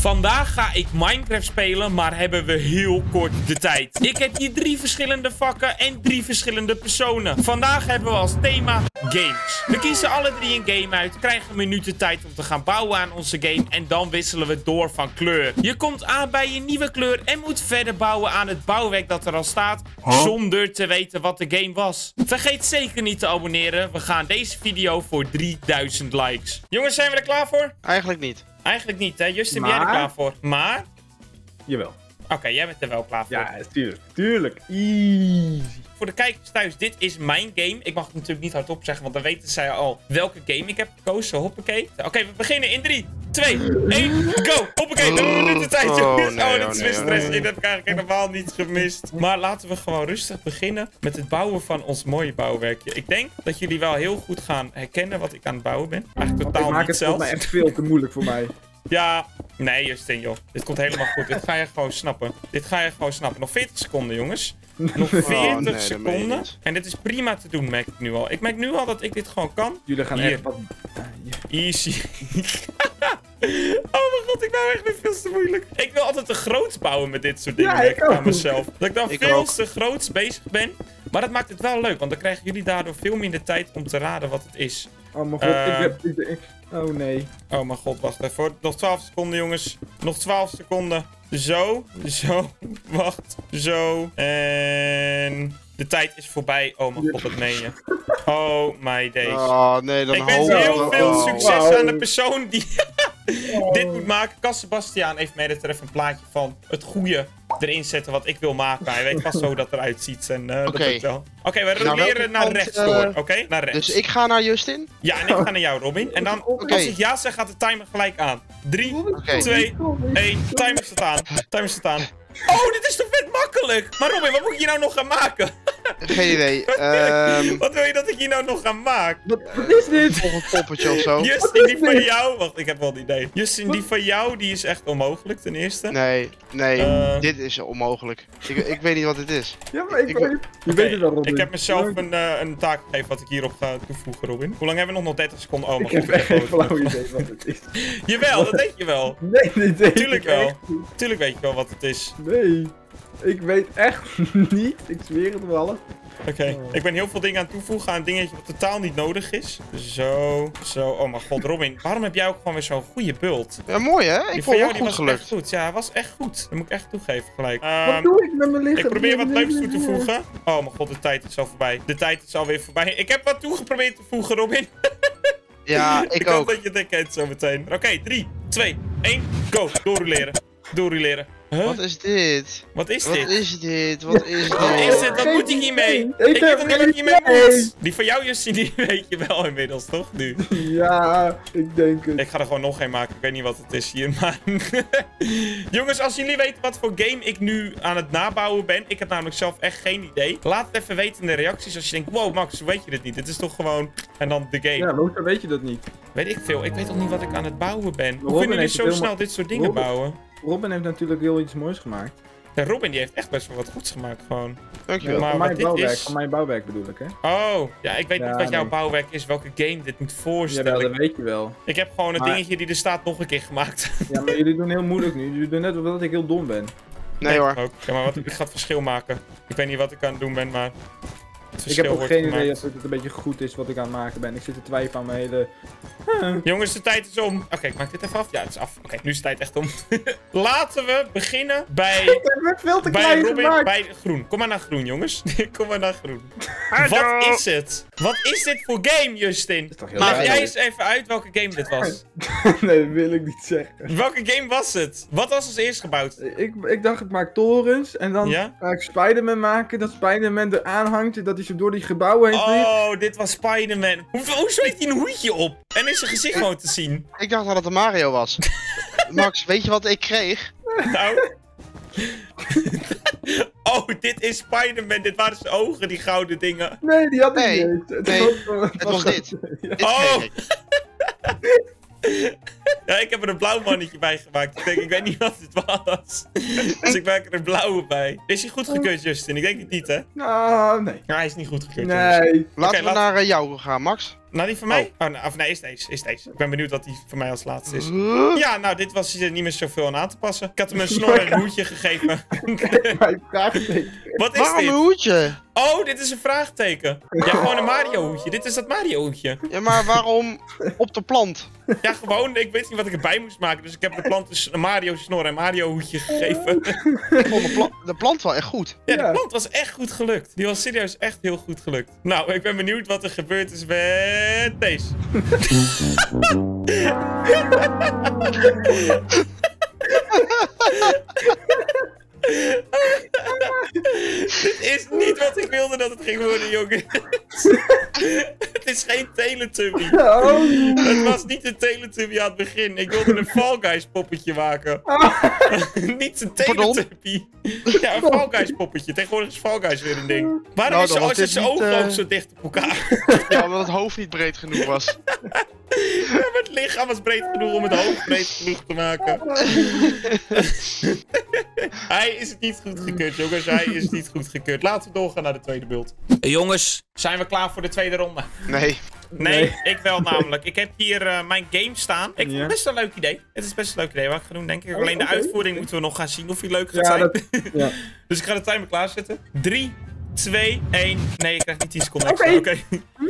Vandaag ga ik Minecraft spelen, maar hebben we heel kort de tijd. Ik heb hier drie verschillende vakken en drie verschillende personen. Vandaag hebben we als thema games. We kiezen alle drie een game uit, krijgen een minuut de tijd om te gaan bouwen aan onze game en dan wisselen we door van kleur. Je komt aan bij je nieuwe kleur en moet verder bouwen aan het bouwwerk dat er al staat, zonder te weten wat de game was. Vergeet zeker niet te abonneren, we gaan deze video voor 3000 likes. Jongens, zijn we er klaar voor? Eigenlijk niet. Eigenlijk niet, hè? Justin, ben jij er klaar voor? Maar... Jawel. Oké, jij bent er wel klaar voor. Ja, tuurlijk. Tuurlijk. Easy. Voor de kijkers thuis, dit is mijn game. Ik mag het natuurlijk niet hardop zeggen, want dan weten zij al welke game ik heb gekozen. Hoppakee. Oké, we beginnen in 3, 2, 1, go! Hoppakee, de minuten tijd, Oh, nee, Oh, oh, dit is weer oh, stress. nee. Ik heb eigenlijk helemaal niets gemist. Maar laten we gewoon rustig beginnen met het bouwen van ons mooie bouwwerkje. Ik denk dat jullie wel heel goed gaan herkennen wat ik aan het bouwen ben. Eigenlijk Ik totaal maak niet het volgens zelfs. mij echt veel te moeilijk voor mij. Ja, nee Justin joh. Dit komt helemaal goed. Dit ga je gewoon snappen. Dit ga je gewoon snappen. Nog 40 seconden jongens. Nog 40 Oh, nee, dat meen je seconden. En dit is prima te doen, merk ik nu al. Ik merk nu al dat ik dit gewoon kan. Jullie gaan Hier. echt wat... Ah. Easy. oh mijn god, ik nou echt weer veel te moeilijk. Ik wil altijd te groots bouwen met dit soort dingen, Ja, ik aan mezelf. Dat ik dan Ik veel ook. te groots bezig ben. Maar dat maakt het wel leuk, want dan krijgen jullie daardoor veel minder tijd om te raden wat het is. Oh mijn god, Eh. ik heb... Ik, ik- oh nee. Oh mijn god, wacht even. Nog 12 seconden, jongens. Nog 12 seconden. Zo, zo, wacht, zo. En de tijd is voorbij. Oh mijn god, dat meen je. Oh my days. Oh, nee, dan Ik wens heel we- veel oh. succes aan de persoon die dit moet maken. Cas Sebastiaan heeft mij er even een plaatje van het goede erin zetten wat ik wil maken. Hij weet vast hoe dat eruit ziet. En, eh, dat wel. Oké, we Nou, roleren welke naar kant, rechts eh, door. Oké, naar rechts. Dus ik ga naar Justin. Ja, en ik ga naar jou, Robin. En dan, als ik ja zeg, gaat de timer gelijk aan. 3, Oké. 2, 1. Timer staat aan. Timer staat aan. Oh, dit is toch vet makkelijk? Maar Robin, wat moet hier nou nog gaan maken? Geen idee. Ehm Wat wil je dat ik hier nou nog ga maken? Wat, wat is dit? nog een poppetje of zo. Justin, die van jou... Wacht, ik heb wel een idee. Justin, die van jou, die is echt onmogelijk, ten eerste. Nee, nee, Eh. dit is onmogelijk. Ik, ik weet niet wat dit is. Ja, maar ik, Ik- weet... Je weet het wel, Robin. Ik heb mezelf Ja, een, eh, een taak gegeven wat ik hierop ga toevoegen, Robin. Hoe lang hebben we nog? Nog 30 seconden? Oh, Ik mijn heb geen flauw idee wat het is. Jawel, dat weet je wel. Nee, dit weet Tuurlijk ik wel. Tuurlijk weet je wel wat het is. Nee. Ik weet echt niet. Ik zweer het wel. Oké, Oh. ik ben heel veel dingen aan het toevoegen aan een dingetje wat totaal niet nodig is. Zo, zo. Oh mijn god, Robin, waarom heb jij ook gewoon weer zo'n goede bult? Ja, mooi hè? Die Ik van vond jou die goed was echt gelukt. goed. Ja, hij was echt goed. Dat moet ik echt toegeven gelijk. Wat Ehm, doe ik met mijn lichaam? ik probeer wat leuks toe te voegen. Oh mijn god, de tijd is al voorbij. De tijd is alweer voorbij. Ik heb wat toegeprobeerd te voegen, Robin. Ja, ik ik hoop ook. dat je het herkent zo meteen. Oké, 3, 2, 1, go. Doorruleren. Doorruleren. Huh? Wat is dit? Wat is Wat dit? is dit? Wat is Wat dit? is het? Wat moet ik hiermee? Ik, Ik weet heb nog niet wat ik hiermee moet. Die van jou, Justin, die weet je wel inmiddels, toch? Nu. Ja, ik denk het. Ik ga er gewoon nog een maken. Ik weet niet wat het is hier, maar... Jongens, als jullie weten wat voor game ik nu aan het nabouwen ben... Ik heb namelijk zelf echt geen idee. Laat het even weten in de reacties als je denkt... Wow, Max, hoe weet je dit niet? Dit is toch gewoon... En dan de game. Ja, hoezo weet je dat niet? Weet ik veel. Ik weet toch niet wat ik aan het bouwen ben. Hoe kunnen jullie zo snel dit soort dingen bouwen? Robin heeft natuurlijk heel iets moois gemaakt. Ja, Robin die heeft echt best wel wat goeds gemaakt gewoon. Dankjewel. Maar van mijn dit bouwwerk, is- van mijn bouwwerk bedoel ik, hè? Oh, ja, ik weet Ja, niet wat jouw bouwwerk is, welke game dit moet voorstellen. Jawel, dat weet je wel. Ik heb gewoon het Maar- dingetje die er staat nog een keer gemaakt. Ja, maar jullie doen heel moeilijk nu. Jullie doen net alsof dat ik heel dom ben. Nee hoor. Ook. Ja, maar wat, ik ga het verschil maken. Ik weet niet wat ik aan het doen ben, maar... Het Ik heb ook wordt geen gemaakt. idee of het een beetje goed is wat ik aan het maken ben. Ik zit te twijfelen aan mijn hele... Jongens, de tijd is om. Oké, ik maak dit even af. Ja, het is af. Oké, nu is de tijd echt om. Laten we beginnen bij, Ik heb het veel te bij klein Robin, gemaakt! bij groen. Kom maar naar groen, jongens. Kom maar naar groen. Wat is het? Wat is dit voor game, Justin? raar. jij eens even uit welke game dit was. nee, dat wil ik niet zeggen. Welke game was het? Wat was als eerst gebouwd? Ik, ik dacht, ik maak torens en dan Ja? ga ik Spider-Man maken. Dat Spider-Man eraan hangt en dat hij door die gebouwen heen vliegt. Oh, dit was Spider-Man. Hoe, hoezo heeft hij een hoedje op? En is zijn gezicht gewoon te zien? Ik dacht dat het een Mario was. Max, weet je wat ik kreeg? Nou. oh, dit is Spider-Man. Dit waren zijn ogen, die gouden dingen. Nee, die had ik Nee, niet. Het nee, was, het was dit. Ja. Dit Oh. Ja, ik heb er een blauw mannetje bij gemaakt. Ik denk, ik weet niet wat het was. Dus ik maak er een blauwe bij. Is hij goedgekeurd, Justin? Ik denk het niet, hè? Nou, nee. Ja, hij is niet goedgekeurd. Nee. Laten we laat- naar eh, jou gaan, Max. Nou, die van mij? Oh, nou, of nee, is deze. Is deze. Ik ben benieuwd wat die voor mij als laatste is. Ja, nou, dit was niet meer zoveel aan aan te passen. Ik had hem een snor en een hoedje gegeven. Mijn vraagteken. wat is Waarom een hoedje? Oh, dit is een vraagteken. Ja, gewoon een Mario hoedje. Dit is dat Mario hoedje. Ja, maar waarom op de plant? Ja, gewoon, ik weet niet wat ik erbij moest maken. Dus ik heb de plant dus een Mario snor en Mario hoedje gegeven. De, pla- de plant wel echt goed. Ja, de plant was echt goed gelukt. Die was serieus echt heel goed gelukt. Nou, ik ben benieuwd wat er gebeurd is met deze. Dit is niet wat ik wilde dat het ging worden, jongens. het is geen Teletubby. Oh, Het was niet een Teletubby aan het begin. Ik wilde een Fall Guys poppetje maken. niet een Pardon? Teletubby. Ja, een Fall Guys poppetje. Tegenwoordig is Fall Guys weer een ding. Waarom Nou, is zijn ogen eh, ook zo dicht op elkaar? Ja, omdat het hoofd niet breed genoeg was. Maar het lichaam was breed genoeg om het hoofd breed genoeg te maken. hij is het niet goedgekeurd, jongens. Hij is niet goedgekeurd. Laten we doorgaan naar de tweede beeld. Jongens, zijn we klaar voor de tweede ronde? Nee. Nee, Nee. ik wel namelijk. Ik heb hier eh, mijn game staan. Ik vind Ja. het best een leuk idee. Het is best een leuk idee wat ik ga doen, denk ik. Oh, Alleen de uitvoering moeten we nog gaan zien of die leuk gaat ja, zijn. dat... Ja. dus ik ga de timer klaarzetten. 3, 2, 1. Nee, ik krijg niet 10 seconden Oké.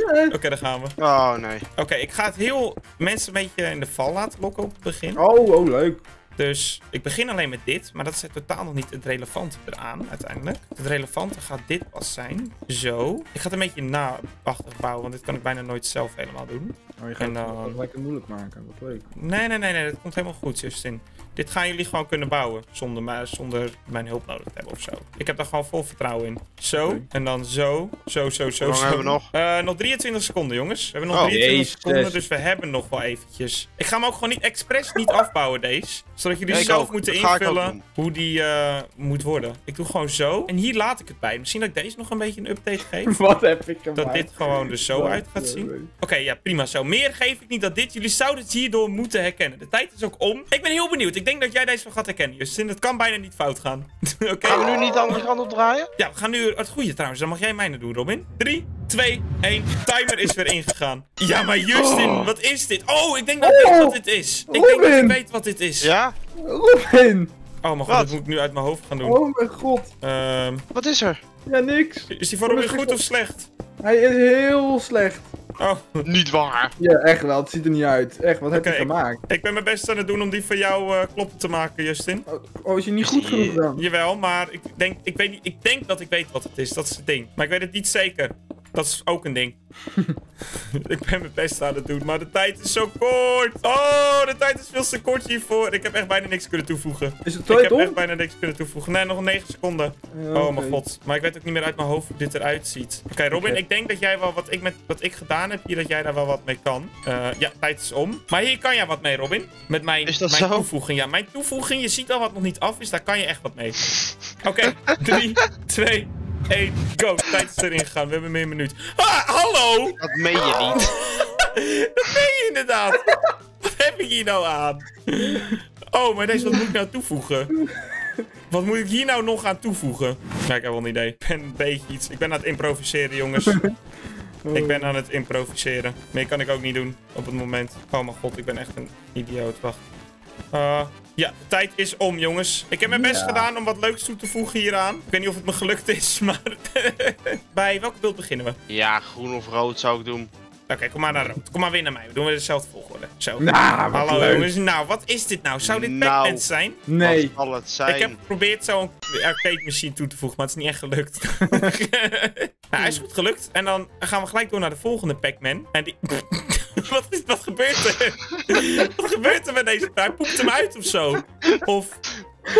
Oké. Oké, daar gaan we. Oh, nee. Oké, ik ga het heel mensen een beetje in de val laten lokken op het begin. Oh, oh, leuk. Dus ik begin alleen met dit, maar dat is totaal nog niet het relevante eraan uiteindelijk. Het relevante gaat dit pas zijn. Zo. Ik ga het een beetje naachtig bouwen, want dit kan ik bijna nooit zelf helemaal doen. Oh, je gaat En het dan- wel lekker moeilijk maken. Wat leuk. Nee, nee, nee, nee, dat komt helemaal goed, Justin. Dit gaan jullie gewoon kunnen bouwen, zonder, mij- zonder mijn hulp nodig te hebben of zo. Ik heb daar gewoon vol vertrouwen in. Zo, en dan zo, zo, zo, zo, Hoe lang zo. hebben we nog? Eh, nog 23 seconden, jongens. We hebben nog Oh. 23 Jezus. seconden, dus we hebben nog wel eventjes. Ik ga hem ook gewoon niet expres niet afbouwen, deze. Zodat jullie Nee, zelf ook. moeten Dat invullen hoe die eh, moet worden. Ik doe gewoon zo. En hier laat ik het bij. Misschien dat ik deze nog een beetje een update geef. Wat heb ik gemaakt? Dat dit gewoon er zo uit gaat zien. Oké, ja, prima zo. Meer geef ik niet dan dit. Jullie zouden het hierdoor moeten herkennen. De tijd is ook om. Ik ben heel benieuwd. Ik denk dat jij deze wel gaat herkennen, Justin. Het kan bijna niet fout gaan. Oké. Nu niet de andere kant op draaien? Ja, we gaan nu het goede trouwens. Dan mag jij mijne doen, Robin. 3, 2, 1. Timer is weer ingegaan. Ja, maar Justin, Oh. wat is dit? Oh, ik denk dat ik weet Oh, wat dit is. Ik denk dat ik Robin. weet wat dit is. Ja? Robin! Oh, mijn god, Wat? dat moet ik nu uit mijn hoofd gaan doen. Oh mijn god. Ehm, Wat is er? Ja, niks. is die voor Robin goed of slecht? Hij is heel slecht. Oh, Niet waar. Ja, echt wel. Het ziet er niet uit. Echt, wat heb je gemaakt? ik ben mijn best aan het doen om die voor jou eh, kloppen te maken, Justin. Oh, oh, is je niet goed genoeg dan? Jawel, maar ik denk, ik, weet niet, ik denk dat ik weet wat het is. Dat is het ding. Maar ik weet het niet zeker. Dat is ook een ding. ik ben mijn best aan het doen, maar de tijd is zo kort. Oh, de tijd is veel te kort hiervoor. Ik heb echt bijna niks kunnen toevoegen. Is het Ik tijd heb op? echt bijna niks kunnen toevoegen. Nee, nog 9 seconden. Ja, Oh mijn god. Maar ik weet ook niet meer uit mijn hoofd hoe dit eruit ziet. Oké, Robin, ik denk dat jij wel wat ik met wat ik gedaan heb hier, dat jij daar wel wat mee kan. Eh, ja, tijd is om. Maar hier kan jij wat mee, Robin. Met mijn, Is dat mijn zo? toevoeging. Ja, mijn toevoeging, je ziet al wat nog niet af is, daar kan je echt wat mee. Oké, 3, 2, 1, go. Tijd is erin gegaan. We hebben meer een minuut. Ah, hallo! Dat meen je niet. Dat ben je inderdaad. Wat heb ik hier nou aan? Oh, maar deze, wat moet ik nou toevoegen? Wat moet ik hier nou nog aan toevoegen? Ja, ik heb wel een idee. Ik ben een beetje iets. Ik ben aan het improviseren, jongens. Ik ben aan het improviseren. Meer kan ik ook niet doen op het moment. Oh mijn god, ik ben echt een idioot. Wacht. Uh, ja, tijd is om, jongens. Ik heb mijn best Ja. gedaan om wat leuks toe te voegen hieraan. Ik weet niet of het me gelukt is, maar... Bij welke beeld beginnen we? Ja, groen of rood zou ik doen. Oké, kom maar naar rood. Kom maar weer naar mij. We doen weer dezelfde volgorde. Zo. Nou, wat Hallo leuk. jongens. Nou, wat is dit nou? Zou dit Nou. Pac-Man zijn? Nee. Wat zal het Ik heb geprobeerd zo een arcade machine toe te voegen, maar het is niet echt gelukt. nou, hij is goed gelukt. En dan gaan we gelijk door naar de volgende Pac-Man. En die... wat, is, wat gebeurt er? wat gebeurt er met deze? Hij poept hem uit of zo. Of...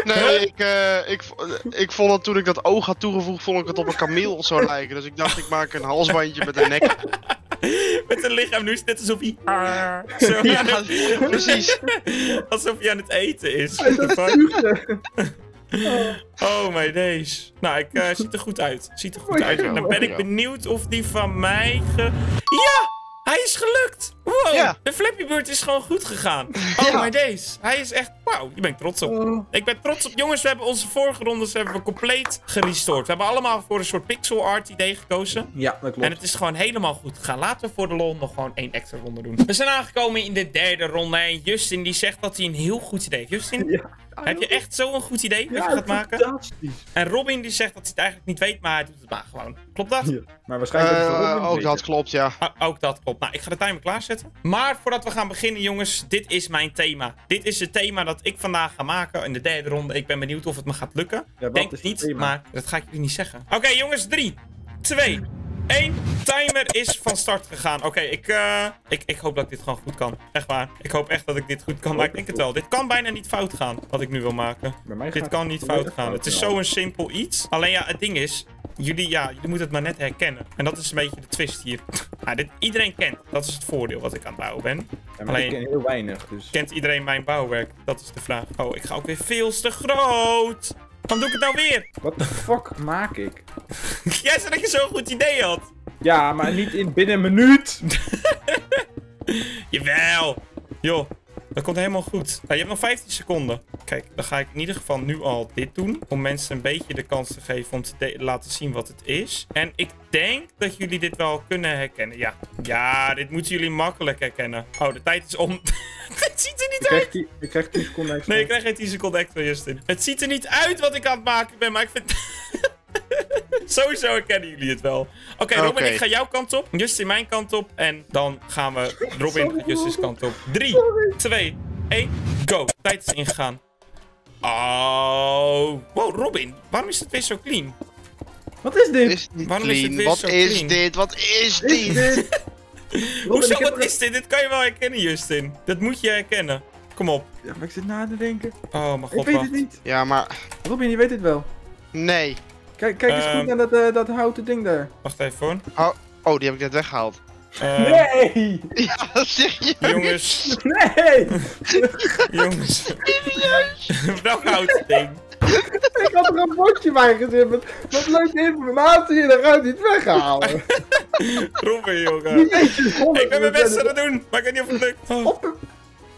Nee, ik, eh, ik, vo- ik vond het toen ik dat oog had toegevoegd, vond ik het op een kameel of zo lijken. Dus ik dacht, ik maak een halsbandje met een nek. Met een lichaam. Nu is het net alsof hij... Zo, Ja, aan het- precies. alsof hij aan het eten is. Spugen. Oh my days. Nou, ik eh, ziet er goed uit. Ziet er goed Oh, uit. Dan ben ik benieuwd of die van mij ge... Ja! Hij is gelukt! Wow, Ja. de Flappy Bird is gewoon goed gegaan. Oh Ja. my days. Hij is echt... Wauw, hier ben ik trots op. Oh. Ik ben trots op... Jongens, we hebben onze vorige rondes hebben we compleet gerestored. We hebben allemaal voor een soort pixel art idee gekozen. Ja, dat En klopt. het is gewoon helemaal goed gegaan. Laten we voor de lol nog gewoon één extra ronde doen. We zijn aangekomen in de derde ronde. En Justin die zegt dat hij een heel goed idee heeft. Justin, Ja. Heb je echt zo'n goed idee wat Ja, je gaat maken? fantastisch. En Robin die zegt dat hij het eigenlijk niet weet, maar hij doet het maar gewoon. Klopt dat? Ja. Maar waarschijnlijk... Eh, Robin ook dat klopt, ja. Ah, ook dat klopt. Nou, ik ga de timer klaarzetten. Maar voordat we gaan beginnen, jongens, dit is mijn thema. Dit is het thema dat ik vandaag ga maken in de derde ronde. Ik ben benieuwd of het me gaat lukken. Ja, wat Denk niet, thema? maar dat ga ik jullie niet zeggen. Oké, jongens, 3, 2, 1. Timer is van start gegaan. Oké, ik, eh, ik, ik hoop dat ik dit gewoon goed kan. Echt waar. Ik hoop echt dat ik dit goed kan, maar ik denk het wel. Dit kan bijna niet fout gaan, wat ik nu wil maken. Dit kan niet fout gaan. het is zo'n simpel iets. Alleen ja, het ding is, jullie, ja, jullie moeten het maar net herkennen. En dat is een beetje de twist hier. Nou, dit, iedereen kent. Dat is het voordeel wat ik aan het bouwen ben. Ja, maar alleen- ik ken heel weinig, dus... Kent iedereen mijn bouwwerk? Dat is de vraag. Oh, ik ga ook weer veel te groot. Waarom doe ik het nou weer? Wat de fuck maak ik? Jij zei dat je zo'n goed idee had. Ja, maar niet in binnen een minuut. Jawel. Joh, dat komt helemaal goed. Nou, je hebt nog 15 seconden. Kijk, dan ga ik in ieder geval nu al dit doen. Om mensen een beetje de kans te geven om te laten zien wat het is. En ik denk dat jullie dit wel kunnen herkennen. Ja, ja dit moeten jullie makkelijk herkennen. Oh, de tijd is om. het ziet er Ik niet krijg, uit. die, ik krijg 10 seconden extra. Nee, ik krijg geen 10 seconden extra, Justin. Het ziet er niet uit wat ik aan het maken ben, maar ik vind... Sowieso herkennen jullie het wel. Oké, Robin, ik ga jouw kant op. Justin mijn kant op. En dan gaan we Robin Justin's kant op. 3, 2, 1, go. Tijd is ingegaan. Oh. Wow, Robin. Waarom is het weer zo clean? Wat is dit? Is niet Waarom is het clean. weer Wat zo is clean? dit? Wat is Is dit? dit? Robin, Hoezo, ik wat is dit? Dit kan je wel herkennen, Justin. Dat moet je herkennen. Kom op. Ja, maar ik zit na te denken. Oh, mijn Ik god, weet wacht. het niet. Ja, maar... Robin, je weet het wel. Nee. Kijk, kijk eens Ehm. goed naar dat, eh, dat houten ding daar. Wacht even hoor. Oh, die heb ik net weggehaald. Ehm, Nee! Ja, dat zeg je. Jongens, Nee! jongens. Welk houten ding? Ik had er een bordje bij gezet met, met leuke informatie en dan gaat hij het weghalen. Robin, jongen. Ik ben mijn best aan het doen, maar ik weet niet of het lukt. Oh. Op-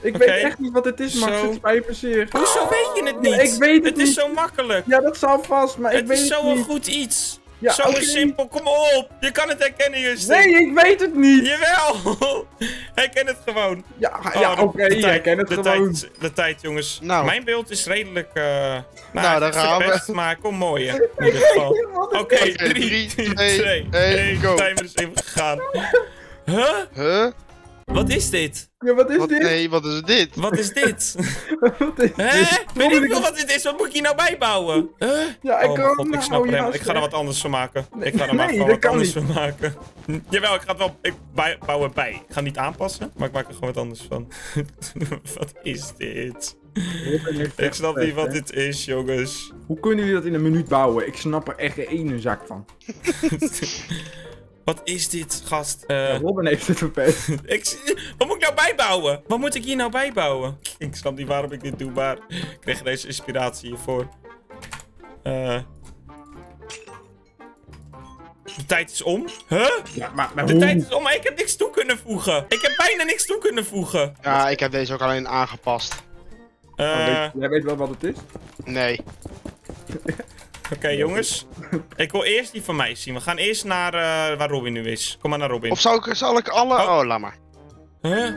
Ik weet echt niet wat het is, Max. Zo. Het spijt me zeer. Hoezo weet je het niet? Ik weet het is niet. zo makkelijk. Ja, dat zal vast, maar ik het weet is het zo'n niet. goed iets. Ja, zo simpel, kom op. Je kan het herkennen, Justin. Nee, ik weet het niet. Jawel. Herken het gewoon. Ja, Oh, ja de- oké, de jij tijd- kent het de gewoon. Tijd, de tijd, jongens. Nou. Mijn beeld is redelijk... eh nou, Nou, daar het is gaan we. best, maar kom mooi, hè. In ieder geval. Oké, Oké. 3, drie, 2, twee, 1, één, go. Timer is even gegaan. Huh? Huh? Wat is dit? Ja, wat is Wat, dit? nee, wat is dit? Wat is dit? Wat is Hè? dit? Weet ik veel wat dit is? Wat moet ik hier nou bijbouwen? Huh? Ja, ik oh kan god, ik nou, snap het ja, helemaal. Ik ga er wat anders van maken. Nee, ik ga er maar nee, gewoon wat anders niet. van maken. Jawel, ik ga het wel ik bij, bouwen bij. Ik ga het niet aanpassen, maar ik maak er gewoon wat anders van. wat is dit? Ik snap niet wat dit is, jongens. Hoe kunnen jullie dat in een minuut bouwen? Ik snap er echt één zak van. Wat is dit, gast? Eh, Ja, Robin heeft het verpest. ik, wat moet ik nou bijbouwen? Wat moet ik hier nou bijbouwen? Ik snap niet waarom ik dit doe, maar ik kreeg deze inspiratie hiervoor. Eh... de tijd is om. Huh? Ja, maar, maar De hoe? tijd is om, maar ik heb niks toe kunnen voegen. Ik heb bijna niks toe kunnen voegen. Ja, ik heb deze ook alleen aangepast. Eh, Oh, weet- jij weet wel wat het is? Nee. Oké, jongens. Ik wil eerst die van mij zien. We gaan eerst naar eh, waar Robin nu is. Kom maar naar Robin. Of zal ik, zal ik alle... Oh. Oh, laat maar. Huh?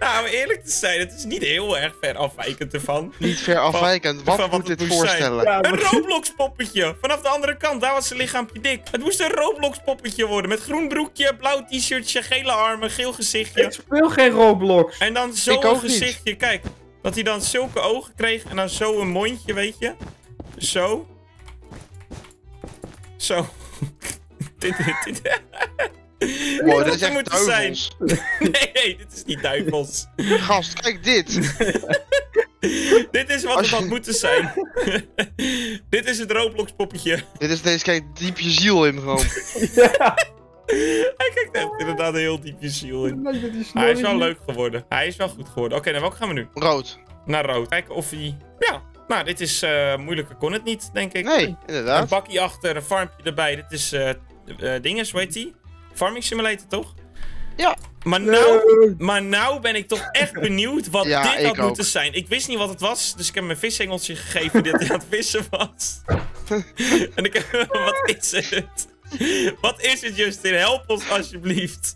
nou, om eerlijk te zijn, het is niet heel erg ver afwijkend ervan. Niet ver afwijkend. van Wat wat moet het dit voorstellen? Ja, Een maar- Roblox poppetje. Vanaf de andere kant, daar was zijn lichaampje dik. Het moest een Roblox poppetje worden. Met groen broekje, blauw t-shirtje, gele armen, geel gezichtje. Ik speel geen Roblox. En dan zo'n niet. gezichtje. Kijk, dat hij dan zulke ogen kreeg. En dan zo een mondje, weet je. Zo. Zo. dit, dit, dit. Wow, dit is het echt moeten zijn. Nee, nee, dit is niet duivels. Gast, kijk dit. dit is wat Als het had je- moeten zijn. dit is het Roblox poppetje. dit is deze, kijk, diep je ziel in gewoon. ja. Hij kijkt echt inderdaad een heel diep je ziel in. Hij is wel leuk geworden. Hij is wel goed geworden. Oké, naar welke gaan we nu? Rood. Naar rood. Kijken of hij... Ja, nou, dit is... eh moeilijker kon het niet, denk ik. Nee, Een inderdaad. bakje achter, een farmpje erbij. Dit is... eh uh, dinges, hoe heet die? Farming Simulator, toch? Ja. Maar nou, Nee. maar nou ben ik toch echt benieuwd wat Ja, dit had ook. moeten zijn. Ik wist niet wat het was, dus ik heb een vishengeltje gegeven dat hij aan het vissen was. en ik heb wat is het? Wat is het, Justin? Help ons alsjeblieft.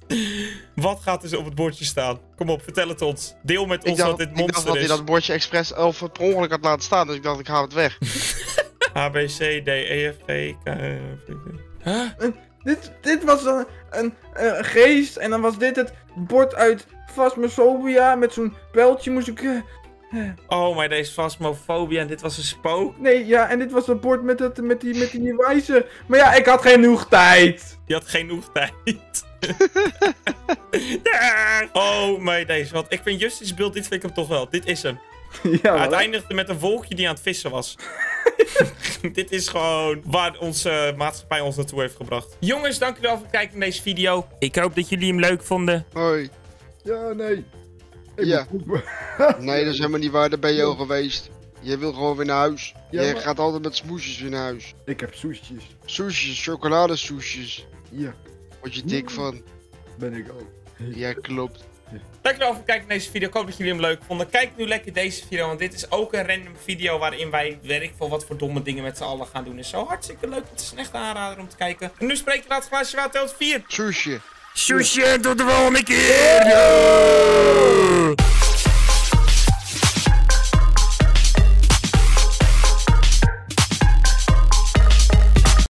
Wat gaat er op het bordje staan? Kom op, vertel het ons. Deel met Ik ons dacht, wat dit ik dacht monster dat hij is. dat bordje expres of per ongeluk had laten staan, dus ik dacht ik haal het weg. A, B, C, D, E, F, G, K. Huh? Dit, dit was een, een, een geest en dan was dit het bord uit Phasmophobia met zo'n pijltje moest ik... Oh, maar deze phasmophobia en dit was een spook. nee, ja, en dit was het bord met, het, met, die, met die wijzer. Maar ja, ik had geen genoeg tijd. Je had genoeg tijd. ja. Oh, maar deze wat. Ik vind Justice beeld, dit vind ik hem toch wel. Dit is hem. ja, het eindigde met een wolkje die aan het vissen was. Dit is gewoon waar onze maatschappij ons naartoe heeft gebracht. Jongens, dank jullie wel voor het kijken naar deze video. Ik hoop dat jullie hem leuk vonden. Hoi. Ja, nee. Ik Ja. Nee, dat is helemaal niet waar, daar ben je al geweest. Je wil gewoon weer naar huis. Ja, maar- gaat altijd met smoesjes weer naar huis. Ik heb soesjes. Soesjes, chocoladesoesjes. Ja, Word je dik van. ben ik ook. Ja, klopt. Dank jullie wel voor het kijken naar deze video. Ik hoop dat jullie hem leuk vonden. Kijk nu lekker deze video, want dit is ook een random video waarin wij, ik veel, wat voor domme dingen met z'n allen gaan doen. Is zo hartstikke leuk. Het is een echte aanrader om te kijken. En nu spreek je laatste glaasje water telt 4. Soesje. Sushi, tot de volgende keer!